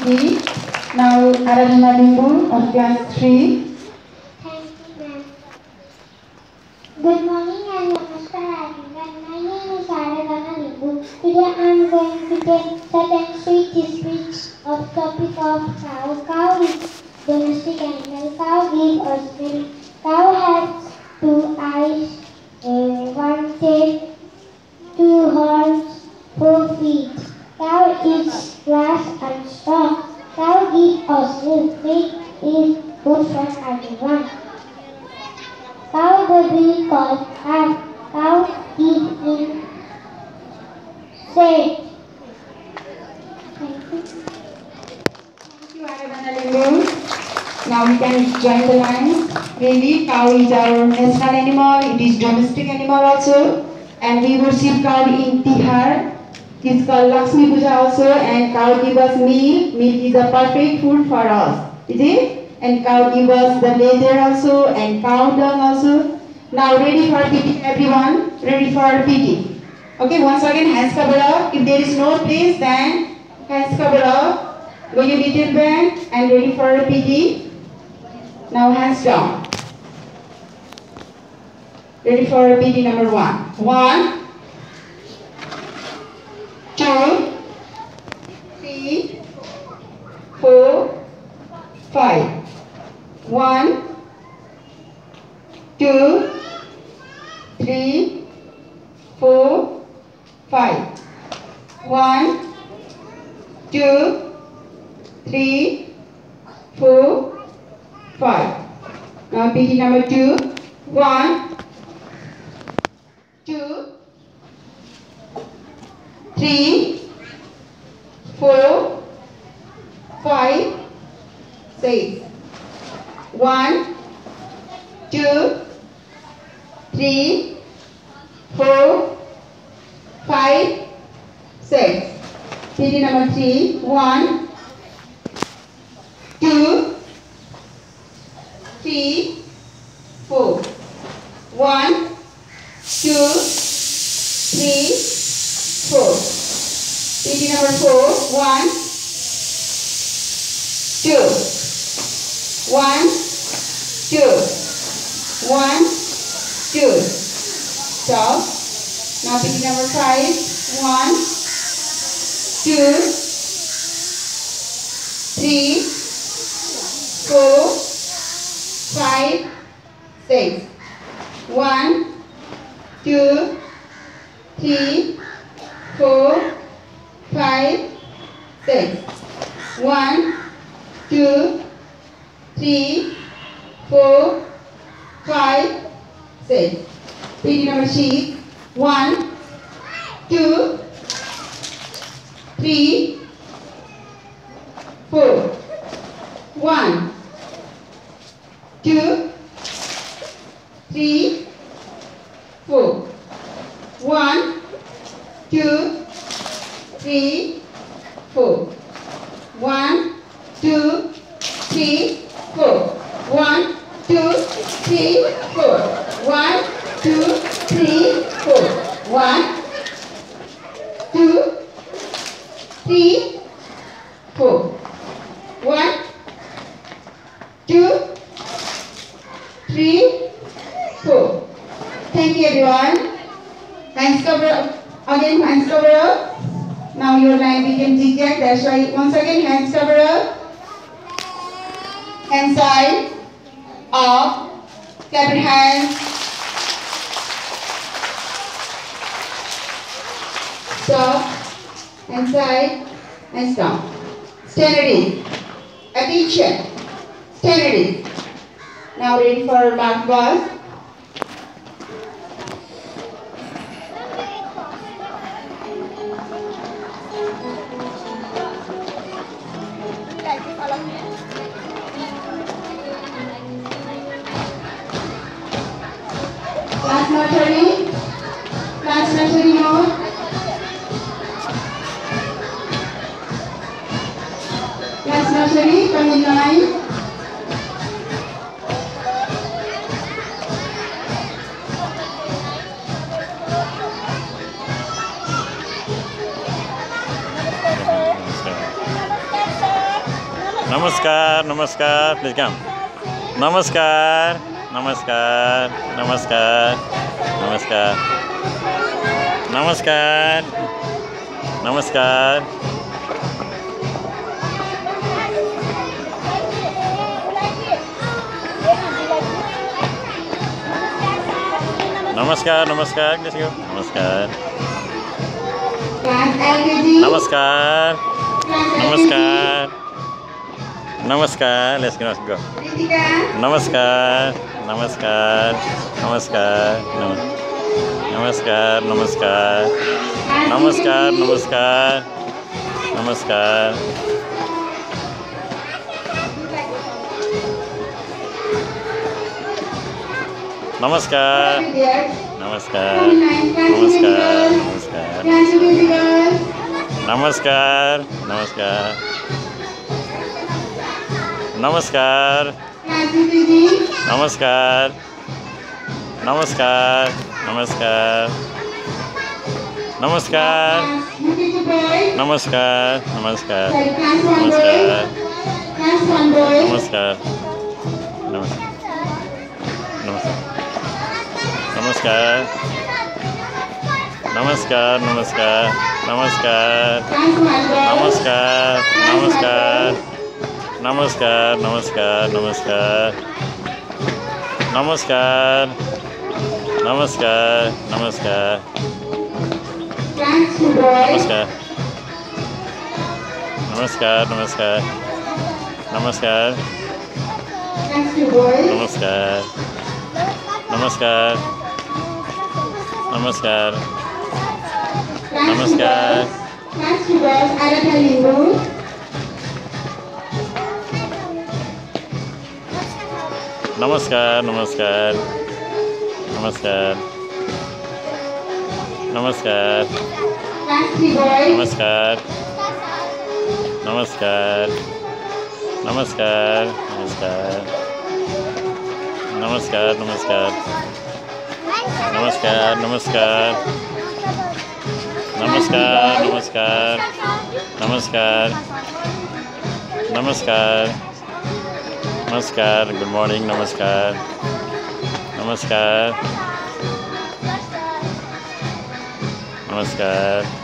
Preeti. Now Aradhana Limbu of class 3. Thank you. Good morning and namaskar everyone. My name is Aradhana Limbu. Today I am going to take certain sweet speech of topic of. Cow Milk. Milk is good for everyone. Cow baby called calf. Cow is in shade. Thank you. Thank you, Now we can join the lines. Really, cow is our national animal. It is domestic animal also. And we worship cow in Tihar. It's called Lakshmi Puja also. And cow give us milk. Milk is a perfect food for us. Is it? And cow give us the leather also. And cow dung also. Now ready for PT everyone. Ready for PT. Okay, once again hands cover up. If there is no place then hands cover up. Go your little band and ready for PT. Now hands down. Ready for PT number one. One, two, three, four, five. One, two, three, four, five. One, two, three, four, five. Now PT number two. One, two, three, four, five, six. One, two, three, four, five, six. PT number three. One, two, three, four. One, two, three, four. PT number four. One, two. One, two. One, two. Stop. Now PT number five. One, two, three, four, five, six. One, two, three, four, five, six. One, two, three, four, five, six. PT number six. One, two, three, four. One, two, three, four. One, two, three, four. One, two, three, four. One, two, three, four. One, two, three, four. One, two, three, four. One, two, three, four. Thank you everyone. Cover up. Again hands cover up. Now your line became zigzag. That's why once again hands cover up. Hand side. Up. Clap your hands. Stop. Hand side. And stop. Stand ready. Attention. Stand ready. Now ready for mark ball. notary, branch notary note, branch notary from the line. नमस्कार नमस्कार please काम नमस्कार नमस्कार नमस्कार नमस्कार नमस्कार नमस्कार नमस्कार नमस्कार कैसे हो नमस्कार नमस्कार नमस्कार नमस्कार लेट्स गो नमस्कार नमस्कार नमस्कार नम- नमस्कार नमस्कार Class नमस्कार LKG. नमस्कार नमस्कार नमस्कार Class नमस्कार Class नमस्कार Class नमस्कार Class नमस्कार नमस्कार नमस्कार Class UKG. नमस्कार नमस्कार नमस्कार नमस्कार Class UKG boys. नमस्कार नमस्कार Sorry, class one नमस्कार boys. Class one boys. नमस्कार नमस्कार नमस्कार नमस्कार नमस्कार नमस्कार Class one boys. नमस्कार नमस्कार नमस्कार नमस्कार नमस्कार नमस्कार नमस्कार नमस्कार Class two boys. नमस्कार नमस्कार नमस्कार नमस्कार Class two boys. नमस्कार नमस्कार नमस्कार Class two नमस्कार। नमस्कार नमस्कार नमस्कार नमस्कार Class three boys. नमस्कार नमस्कार नमस्कार नमस्कार नमस्कार नमस्कार नमस्कार नमस्कार नमस्कार नमस्कार नमस्कार नमस्कार नमस्कार गुड मॉर्निंग नमस्कार नमस्कार नमस्कार